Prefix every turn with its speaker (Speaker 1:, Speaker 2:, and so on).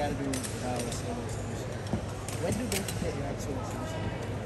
Speaker 1: got to do the. When do they get your actual solution?